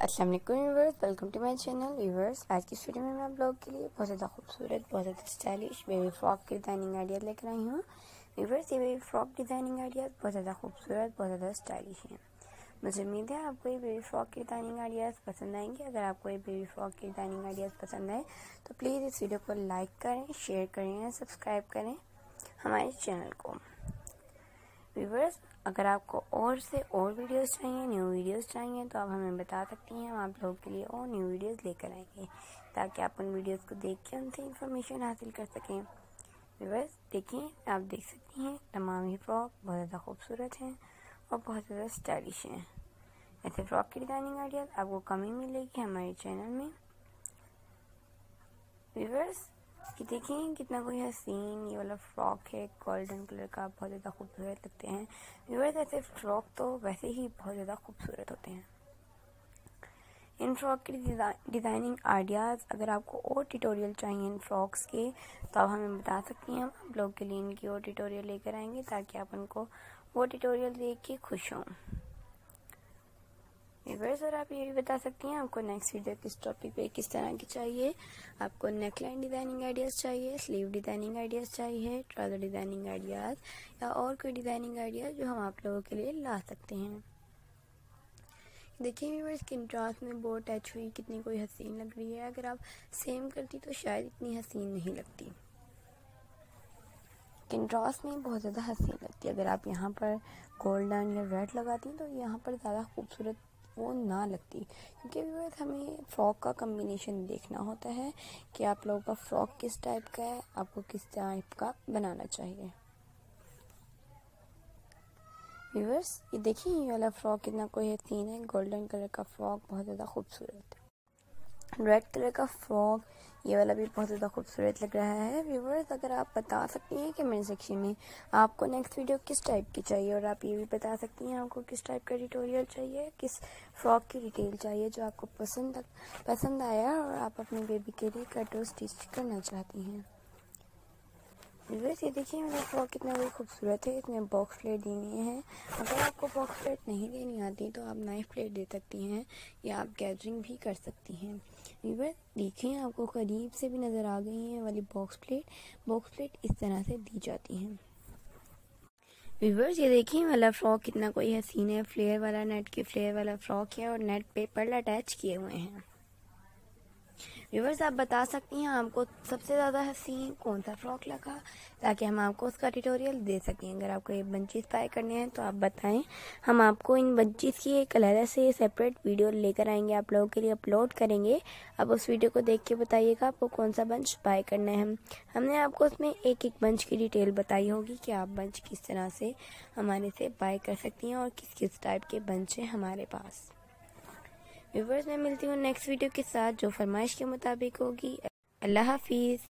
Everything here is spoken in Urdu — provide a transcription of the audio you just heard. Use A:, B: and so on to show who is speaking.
A: السلام علیکم viewers welcome to my channel viewers آج کی اس ویڈیو میں میں آپ لوگ کے لیے بہت زیادہ خوبصورت، بہت زیادہ اسٹائلش بیبی فراک کی ڈیزائننگ آئیڈیاز لے کر آئی ہوں۔ ویورس یہ بیبی فراک ڈیزائننگ آئیڈیاز بہت زیادہ خوبصورت، بہت زیادہ اسٹائلش ہیں مجھے امید ہے آپ کو یہ بیبی فراک کی ڈیزائننگ آئیڈیاز پسند آئیں گے۔ اگر آپ کو یہ بیبی فراک کی ڈیزائننگ آئیڈیاز پسند آئے، تو پلیز اس ویڈیو کو لائک کریں شیئر کریں سبسکرائب کریں ہمارے چینل کو۔ ویورس اگر آپ کو اور سے اور ویڈیوز چاہیے، نیو ویڈیوز چاہیے، تو آپ ہمیں بتا سکتی ہیں، ہم آپ لوگوں کے لیے اور نیو ویڈیوز لے کر آئیں گے تاکہ آپ ان ویڈیوز کو دیکھ کے ان سے انفارمیشن حاصل کر سکیں۔ ویورس دیکھیں آپ دیکھ سکتی ہیں، تمام ہی فراک بہت زیادہ خوبصورت ہیں اور بہت زیادہ اسٹائلش ہیں۔ ایسے فراک کی ڈیزائننگ آئیڈیاز آپ کو کمی ملے گی ہمارے چینل میں۔ ویورس یہ دیکھیں کتنا کوئی حسین یہ والا فراک ہے گولڈن کلر کا بہت زیادہ خوبصورت لگتے ہیں۔ ویورز ایسے فراک تو ویسے ہی بہت زیادہ خوبصورت ہوتے ہیں۔ ان فراک کی ڈیزائننگ آئیڈیاز اگر آپ کو اور ٹیٹوریل چاہیے ان فراکس کے، تو آپ ہمیں بتا سکتی ہیں۔ ہم آپ لوگ کے لیے ان کی اور ٹیٹوریل لے کر آئیں گے تاکہ آپ ان کو وہ ٹیٹوریل دیکھ کے خوش ہوں۔ ویورز اور آپ یہ بھی بتا سکتی ہیں، آپ کو نیکسٹ ویڈیو کس ٹاپک پہ کس طرح کی چاہیے؟ آپ کو نیک لائن ڈیزائننگ آئیڈیاز چاہیے سلیو ڈیزائننگ آئیڈیاز چاہیے ٹراؤزر ڈیزائننگ آئیڈیاز یا اور کوئی ڈیزائننگ آئیڈیاز جو ہم آپ لوگوں کے لیے لا سکتے ہیں۔ دیکھیں ویورز کنٹراس میں بہت ٹچ ہوئی، کتنی کوئی حسین لگ رہی ہے۔ اگر آپ سیم کرتی تو شاید اتنی حسین نہیں لگتی۔ کنٹراس میں بہت زیادہ حسین لگتی ہے۔ اگر آپ یہاں پر گولڈن یا ریڈ لگاتی تو یہاں پر زیادہ خوبصورت وہ نہ لگتی۔ کیونکہ ویورز ہمیں فراک کا کمبینیشن دیکھنا ہوتا ہے کہ آپ لوگوں کا فراک کس ٹائپ کا ہے، آپ کو کس ٹائپ کا بنانا چاہیے۔ ویورز یہ دیکھیں یہ والا فراک کتنا کوئی حسین ہے گولڈن کلر کا فراک بہت زیادہ خوبصورت۔ ہے ریڈ کلر کا فراک، یہ والا بھی بہت زیادہ خوبصورت لگ رہا ہے ویورز اگر آپ بتا سکتی ہیں کہ میرے سیکشن میں آپ کو نیکسٹ ویڈیو کس ٹائپ کی چاہیے اور آپ یہ بھی بتا سکتی ہیں آپ کو کس ٹائپ کا ٹیٹوریل چاہیے، کس فراک کی ڈیٹیل چاہیے جو آپ کو پسند پسند آیا اور آپ اپنے بیبی کے لیے کٹ اور اسٹچ کرنا چاہتی ہیں۔ ویورز یہ دیکھیے میرا فراک کتنا خوبصورت ہے اس میں باکس پلیٹ دینی ہے اگر آپ کو باکس پلیٹ نہیں دینی آتی تو آپ نائف پلیٹ دے سکتی ہیں یا آپ گیدرنگ بھی کر سکتی ہیں۔ ویور دیکھیں آپ کو قریب سے بھی نظر آ گئی ہیں والی باکس پلیٹ باکس پلیٹ اس طرح سے دی جاتی ہیں۔ ویورز یہ دیکھیں والا فراک کتنا کوئی حسین ہے۔ فلیئر والا نیٹ کی فلیئر والا فراک ہے اور نیٹ پیپر اٹیچ کیے ہوئے ہیں۔ ویورز آپ بتا سکتی ہیں آپ کو سب سے زیادہ حسین کون سا فراک لگا تاکہ ہم آپ کو اس کا ٹیٹوریل دے سکیں۔ اگر آپ کو یہ بنچیز پائے کرنے ہیں تو آپ بتائیں۔ ہم آپ کو ان بنچیز کی ایک علیحدہ سے سیپریٹ ویڈیو لے کر آئیں گے۔ آپ لوگوں کے لیے اپلوڈ کریں گے۔ آپ اس ویڈیو کو دیکھ کے بتائیے گا آپ کو کون سا بنچ پائے کرنا ہے۔ ہم نے آپ کو اس میں ایک ایک بنچ کی ڈیٹیل بتائی ہوگی کہ آپ بنچ کس طرح سے ہمارے سے بائی کر سکتی ہیں اور کس کس ٹائپ کے بنچ ہیں ہمارے پاس۔ ویورز میں ملتی ہوں نیکسٹ ویڈیو کے ساتھ جو فرمائش کے مطابق ہوگی۔ اللہ حافظ۔